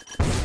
you